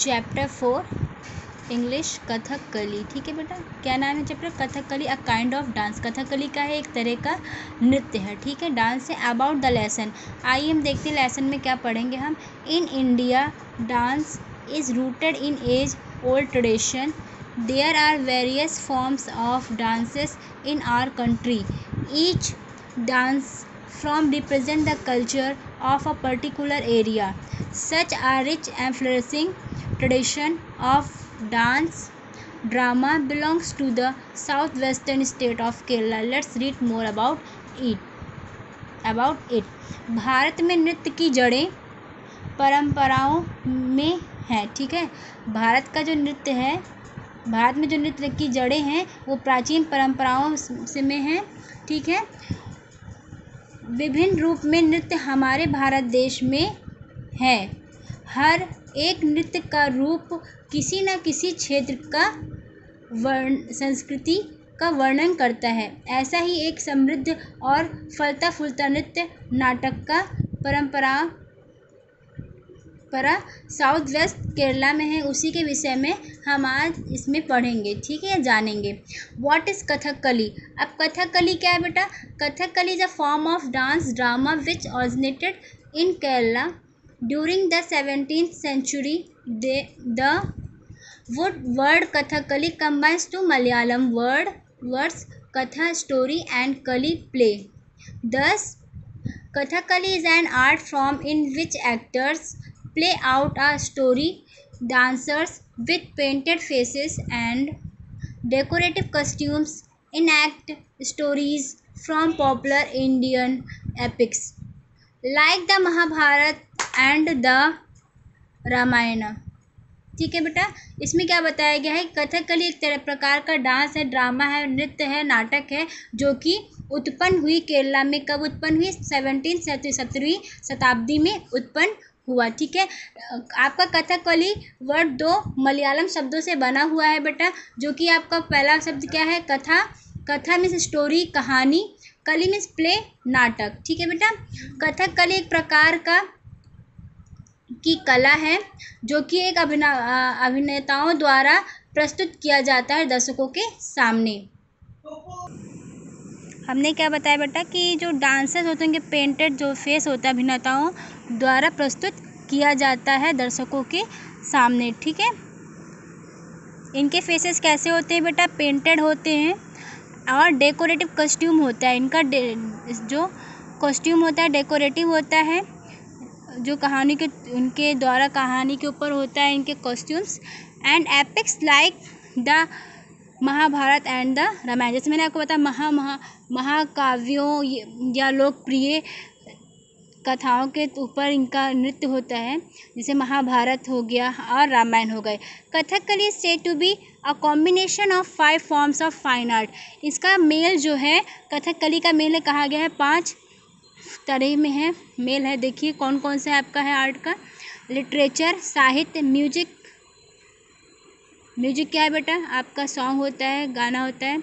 Chapter four English Kathakali ठीक है बेटा? क्या नाम है chapter Kathakali a kind of dance Kathakali का है एक तरह का नृत्य है, ठीक है? डांस है अबाउट द लेसन आइए हम देखते हैं लेसन में क्या पढ़ेंगे हम. In India dance is rooted in age old tradition there are various forms of dances in our country each dance from represent the culture of a particular area. Such a rich and flourishing tradition of dance drama belongs to the southwestern state of Kerala. Let's read more about it. About it. Bharat में नृत्य की जड़ें परंपराओं में हैं ठीक है भारत का जो नृत्य है भारत में जो नृत्य की जड़ें हैं वो प्राचीन परंपराओं से में हैं ठीक है विभिन्न रूप में नृत्य हमारे भारत देश में है हर एक नृत्य का रूप किसी न किसी क्षेत्र का वर्ण, संस्कृति का वर्णन करता है। ऐसा ही एक समृद्ध और फलता फूलता नृत्य, नाटक का परंपरा परा साउथ वेस्ट केरला में है। उसी के विषय में हम आज इसमें पढ़ेंगे, ठीक है, जानेंगे। व्हाट इज़ कथकली अब कथकली क्या है बेटा? Kathakali is a form of dance drama which originated in Kerala During the 17th century, they, the word Kathakali combines two Malayalam word, words Katha story and Kali play. Thus, Kathakali is an art form in which actors play out a story, dancers with painted faces and decorative costumes enact stories from popular Indian epics. Like the Mahabharata and the Ramayana ठीक है बेटा? इसमें क्या बताया गया है? कथकली एक तरह प्रकार का डांस है ड्रामा है, नृत्य है, नाटक है, जो कि उत्पन्न हुई केरला में। कब उत्पन्न हुई? सेवनटीन सत्रहवीं शताब्दी में उत्पन्न हुआ। ठीक है? आपका कथकली वर्ड दो मलयालम शब्दों से बना हुआ है बेटा, जो कि आपका पहला शब्द क्या है? कथा कथा मीन्स स्टोरी कहानी। कली मीन्स प्ले नाटक, ठीक है बेटा? कथक कली एक प्रकार का की कला है, जो कि एक अभिना अभिनेताओं द्वारा प्रस्तुत किया जाता है दर्शकों के सामने। हमने क्या बताया बेटा कि जो डांसर्स होते हैं, उनके पेंटेड जो फेस होता है, अभिनेताओं द्वारा प्रस्तुत किया जाता है दर्शकों के सामने, ठीक है? इनके फेसेस कैसे होते हैं बेटा? पेंटेड होते हैं। और डेकोरेटिव कॉस्ट्यूम होता है, इनका जो कॉस्ट्यूम होता है डेकोरेटिव होता है, जो कहानी के, उनके द्वारा कहानी के ऊपर होता है इनके costumes and epics like the Mahabharata and the Ramayana जैसे मैंने आपको बताया, महा महा, महाकाव्यों या लोकप्रिय कथाओं के ऊपर इनका नृत्य होता है, जैसे महाभारत हो गया और रामायण हो गए। कथकली से to be a combination of five forms of fine art इसका मेल जो है कथकली का मेल कहा गया है, पाँच तरह में है। मेल है, देखिए कौन कौन सा आपका है आर्ट का। लिटरेचर साहित्य म्यूज़िक म्यूज़िक क्या है बेटा? आपका सॉन्ग होता है, गाना होता है।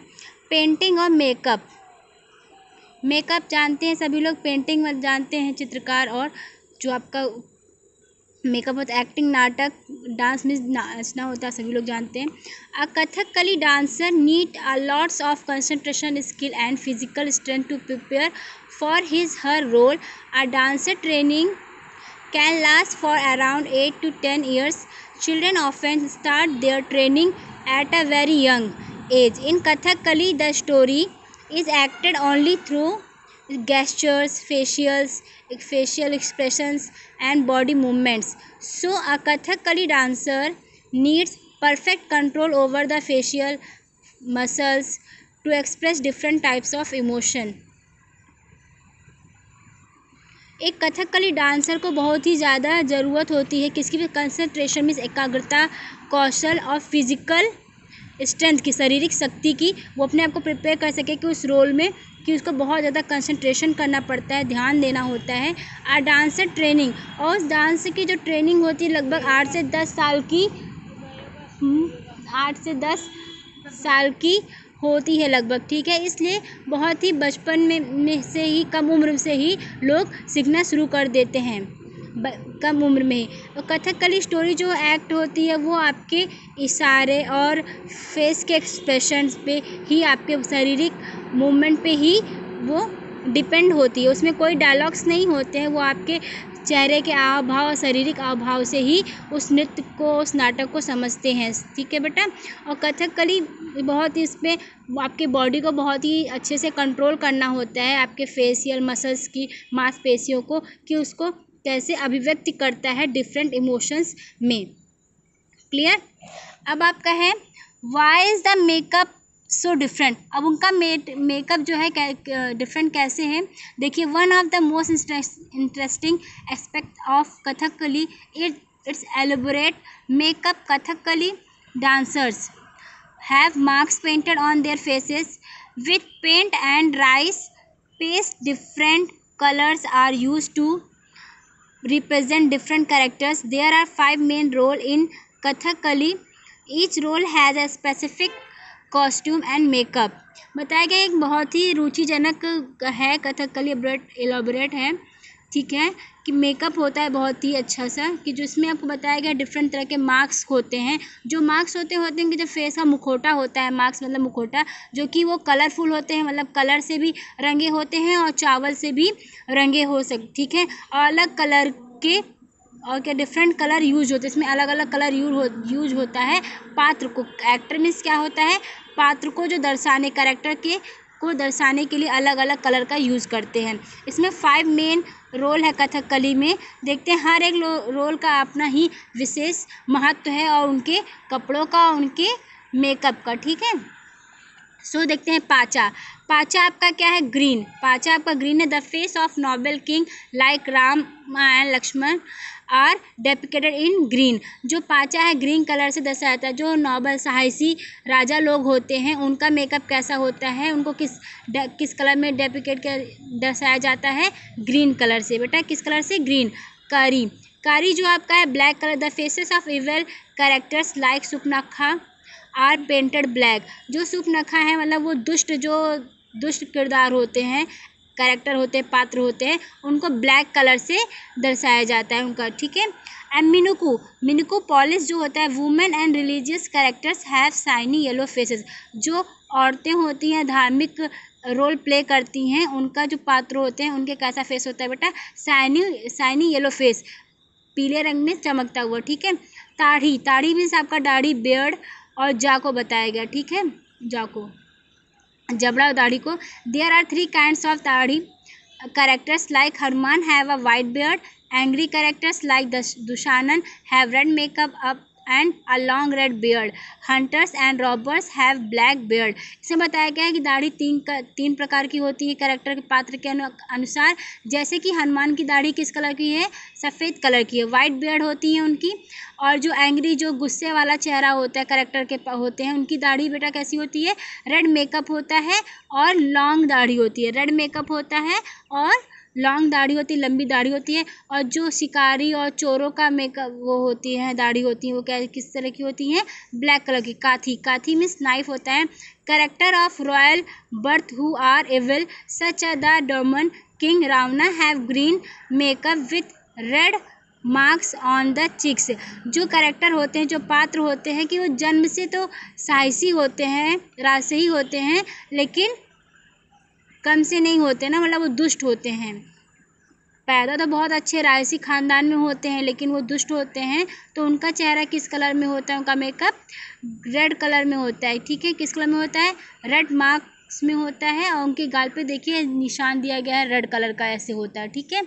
पेंटिंग और मेकअप मेकअप जानते हैं, सभी लोग पेंटिंग जानते हैं, चित्रकार और जो आपका मेकअप होता एक्टिंग नाटक डांस में नाचना होता है सभी लोग जानते हैं। A Kathakali dancer need a lots of concentration skill and physical strength to prepare for his her role a dancer training can last for around eight to ten years children often start their training at a very young age in Kathakali the story is acted only through gestures facials facial expressions and body movements so a Kathakali dancer needs perfect control over the facial muscles to express different types of emotion एक कथक कली dancer को बहुत ही ज़्यादा ज़रूरत होती है किसकी भी कंसंट्रेशन मीन्स एकाग्रता, कौशल और फ़िज़िकल स्ट्रेंथ की शारीरिक शक्ति की वो अपने आप को प्रिपेयर कर सके कि उस रोल में कि उसको बहुत ज़्यादा कंसंट्रेशन करना पड़ता है ध्यान देना होता है। और डांसर ट्रेनिंग और उस डांस की जो ट्रेनिंग होती है लगभग आठ से दस साल की हम्म, आठ से दस साल की होती है लगभग ठीक है? इसलिए बहुत ही बचपन में, में से ही कम उम्र से ही लोग सीखना शुरू कर देते हैं। कम उम्र में और कथकली स्टोरी जो एक्ट होती है, वो आपके इशारे और फेस के एक्सप्रेशंस पे ही, आपके शारीरिक मूवमेंट पे ही वो डिपेंड होती है। उसमें कोई डायलॉग्स नहीं होते हैं, वो आपके चेहरे के आव भाव और शारीरिक आव भाव से ही उस नृत्य को, उस नाटक को समझते हैं। ठीक है बेटा? और कथकली बहुत ही इसमें, आपके बॉडी को बहुत ही अच्छे से कंट्रोल करना होता है, आपके फेशियल मसल्स की, मांसपेशियों को, कि उसको कैसे अभिव्यक्ति करता है डिफरेंट इमोशंस में। क्लियर अब आपका है why is the makeup so different अब उनका मेकअप जो है डिफरेंट कैसे है? देखिए one of the most interesting aspect of Kathakali it it's elaborate makeup Kathakali dancers have marks painted on their faces with paint and rice paste different colours are use to represent different characters there are five main role in kathakali each role has a specific costume and makeup बताया गया एक बहुत ही रुचिजनक है Kathakali elaborate है ठीक है? कि makeup होता है बहुत ही अच्छा सा, कि जिसमें आपको बताया गया डिफरेंट तरह के मार्क्स होते हैं। जो मार्क्स होते होते हैं कि जब फेस का मुखोटा होता है मार्क्स मतलब मुखोटा, जो कि वो कलरफुल होते हैं मतलब कलर से भी रंगे होते हैं और चावल से भी रंगे हो सक, ठीक है? और अलग कलर के और क्या डिफरेंट कलर यूज़ होते हैं। इसमें अलग अलग कलर यूज़ हो यूज़ होता है। पात्र को एक्टर मीन्स क्या होता है? पात्र को जो दर्शाने करेक्टर के को दर्शाने के लिए अलग अलग कलर का यूज़ करते हैं। इसमें फाइव मेन रोल है कथकली में। देखते हैं, हर एक रोल का अपना ही विशेष महत्व है और उनके कपड़ों का, उनके मेकअप का, ठीक है? सो so, देखते हैं पाचा। पाचा आपका क्या है? ग्रीन पाचा आपका ग्रीन है। The face of noble king like Ram and Lakshman are depicted in green जो पाचा है ग्रीन कलर से दर्शाया जाता है। जो नॉबल साहसी राजा लोग होते हैं उनका मेकअप कैसा होता है उनको किस किस कलर में डेपिकेट कर दर्शाया जाता है? ग्रीन कलर से। बेटा किस कलर से? ग्रीन कारी कारी जो आपका है black colour the faces of evil characters like Supanakha are painted black. जो सुपनखा है मतलब वो दुष्ट, जो दुष्ट किरदार होते हैं, कैरेक्टर होते हैं, पात्र होते हैं, उनको ब्लैक कलर से दर्शाया जाता है उनका, ठीक है? एंड मिनुकू मिनुकू पॉलिस जो होता है, women and religious characters have shiny yellow faces. जो औरतें होती हैं, धार्मिक रोल प्ले करती हैं, उनका जो पात्र होते हैं, उनके कैसा फेस होता है बेटा? साइनी साइनी येलो फेस, पीले रंग में चमकता हुआ, ठीक है? ताढ़ी ताड़ी मीन्स आपका दाढ़ी बेयर्ड और जा को बताया गया, ठीक है? जा को। जबड़ा दाढ़ी को। There are three kind of dadhi. Characters like Hanuman have a white beard angry characters like Dushasana have red makeup up and a long red beard hunters and robbers have black beard इसमें बताया गया है कि दाढ़ी तीन का, तीन प्रकार की होती है करेक्टर के पात्र के अनुसार। जैसे कि हनुमान की दाढ़ी किस कलर की है? सफ़ेद कलर की है। वाइट बियर्ड होती है उनकी। और जो एंग्री जो गुस्से वाला चेहरा होता है करेक्टर के होते हैं, उनकी दाढ़ी बेटा कैसी होती है? रेड मेकअप होता है और लॉन्ग दाढ़ी होती है। रेड मेकअप होता है और लॉन्ग दाढ़ी होती है, लंबी दाढ़ी होती है और जो शिकारी और चोरों का मेकअप वो होती है, दाढ़ी होती है, वो क्या, किस तरह की होती हैं? ब्लैक कलर की काथी काथी मीन्स नाइफ होता है। Character of royal birth who are evil such a the demon king Ravana have green makeup with red marks on the cheeks जो करेक्टर होते हैं, जो पात्र होते हैं कि वो जन्म से तो साहसी होते हैं, राजसी होते हैं, लेकिन कम से नहीं होते ना मतलब वो दुष्ट होते हैं। पैदा तो बहुत अच्छे रायसी ख़ानदान में होते हैं, लेकिन वो दुष्ट होते हैं तो उनका चेहरा किस कलर में होता है? उनका मेकअप रेड कलर में होता है, ठीक है? किस कलर में होता है? रेड मार्क्स में होता है, और उनके गाल पे देखिए, निशान दिया गया है रेड कलर का ऐसे होता है, ठीक है?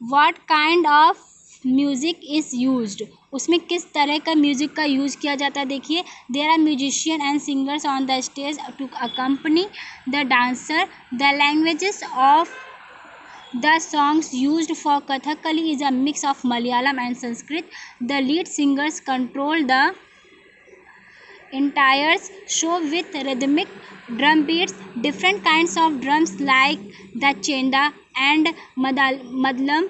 What kind of music is used उसमें किस तरह का म्यूज़िक का यूज़ किया जाता है? देखिए there are musicians and singers on the stage to accompany the dancer the languages of the songs use for Kathakali is a mix of Malayalam and Sanskrit the lead singers control the entires show with rhythmic drum beats. Different kinds of drums like the chenda and madlam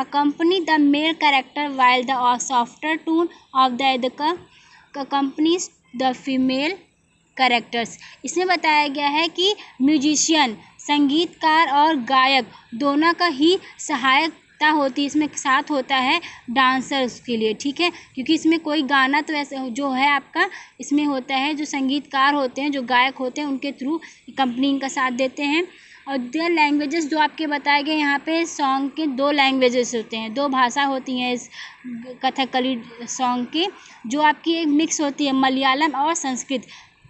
accompany the male character while the softer tone of the Edaka accompanies the female characters इसमें बताया गया है कि musician संगीतकार और गायक दोनों का ही सहायक होती है, इसमें साथ होता है डांसर्स के लिए, ठीक है? क्योंकि इसमें कोई गाना तो ऐसे जो है आपका, इसमें होता है, जो संगीतकार होते हैं, जो गायक होते हैं, उनके थ्रू कंपनी इनका साथ देते हैं। और देयर लैंग्वेजेस जो आपके बताए गए, यहाँ पे सॉन्ग के दो लैंग्वेजेस होते हैं। दो भाषा होती हैं इस कथकली सॉन्ग के, जो आपकी एक मिक्स होती है, मलयालम और संस्कृत,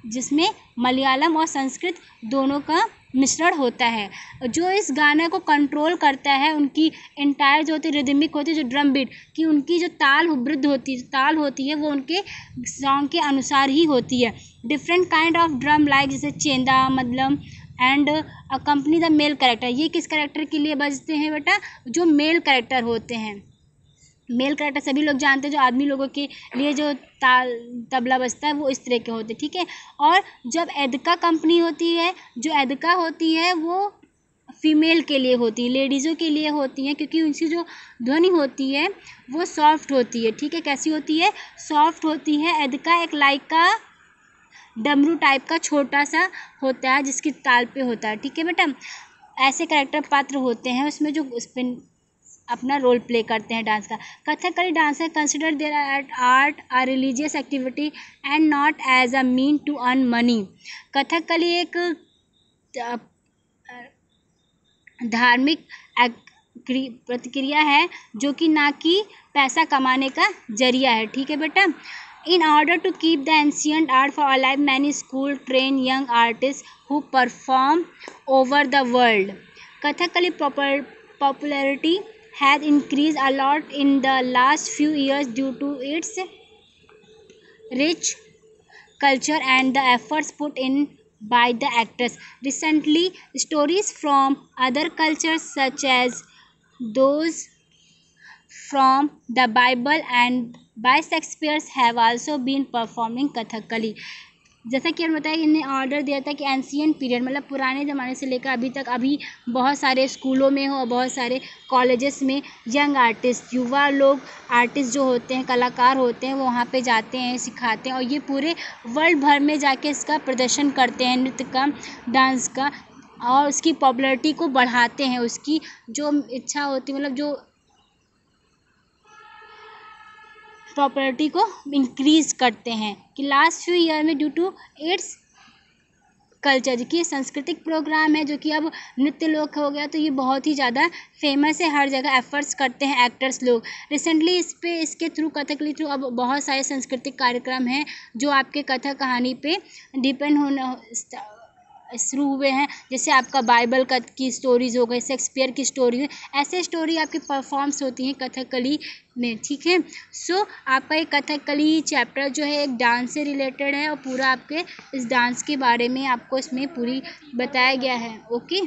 जिसमें मलयालम और संस्कृत दोनों का मिश्रण होता है। जो इस गाने को कंट्रोल करता है, उनकी एंटायर जो होती है रिदमिक होती है, जो ड्रम बीट की उनकी जो ताल वृद्ध होती है ताल होती है, वो उनके सॉन्ग के अनुसार ही होती है। Different kind of drum like जैसे चेंदा मतलब and accompany the male character ये किस करेक्टर के लिए बजते हैं बेटा? जो मेल करेक्टर होते हैं। मेल करेक्टर सभी लोग जानते हैं, जो आदमी लोगों के लिए जो ताल, तबला बजता है, वो इस तरह के होते हैं, ठीक है? और जब एदका कंपनी होती है, जो एदका होती है, वो फीमेल के लिए होती है लेडीज़ों के लिए होती हैं, क्योंकि उनकी जो ध्वनि होती है, वो सॉफ्ट होती है, ठीक है? कैसी होती है? सॉफ्ट होती है। एदका एक लाइक का डमरू टाइप का छोटा सा होता है, जिसकी ताल पे होता है। ठीक है बेटा? ऐसे करेक्टर पात्र होते हैं, उसमें जो स्पिन अपना रोल प्ले करते हैं डांस का। कथकली डांस है consider there at art a religious activity and not as a mean to earn money Kathakali एक धार्मिक प्रतिक्रिया है, जो कि ना कि पैसा कमाने का ज़रिया है। ठीक है बेटा? In order to keep the ancient art for alive, many schools train young artists who perform over the world. Kathakali popularity has increased a lot in the last few years due to its rich culture and the efforts put in by the actors. Recently, stories from other cultures, such as those from the Bible and by Shakespeare have also been performing Kathakali जैसा कि हमने बताया, इन्हें order दिया था कि ancient period मतलब पुराने ज़माने से लेकर अभी तक अभी बहुत सारे स्कूलों में हो, बहुत सारे कॉलेजेस में यंग आर्टिस्ट युवा लोग आर्टिस्ट जो होते हैं, कलाकार होते हैं, वो वहाँ पे जाते हैं, सिखाते हैं और ये पूरे वर्ल्ड भर में जाके इसका प्रदर्शन करते हैं, नृत्य का डांस का और उसकी पॉपुलरिटी को बढ़ाते हैं, उसकी जो इच्छा होती मतलब जो प्रॉपर्टी को इंक्रीज़ करते हैं। कि लास्ट फ्यू ईयर में ड्यू टू इट्स कल्चर कि सांस्कृतिक प्रोग्राम है, जो कि अब नृत्य लोक हो गया तो ये बहुत ही ज़्यादा फ़ेमस है। हर जगह एफर्ट्स करते हैं एक्टर्स लोग। रिसेंटली इस पे, इसके थ्रू कथकली थ्रू अब बहुत सारे सांस्कृतिक कार्यक्रम हैं, जो आपके कथा कहानी पे डिपेंड होना शुरू हुए हैं। जैसे आपका बाइबल कथ की स्टोरीज़ हो गई शेक्सपियर की स्टोरी ऐसे स्टोरी आपकी परफॉर्म्स होती हैं कथकली में ठीक है? सो so, आपका एक कथकली चैप्टर जो है एक डांस से रिलेटेड है और पूरा आपके इस डांस के बारे में आपको इसमें पूरी बताया गया है ओके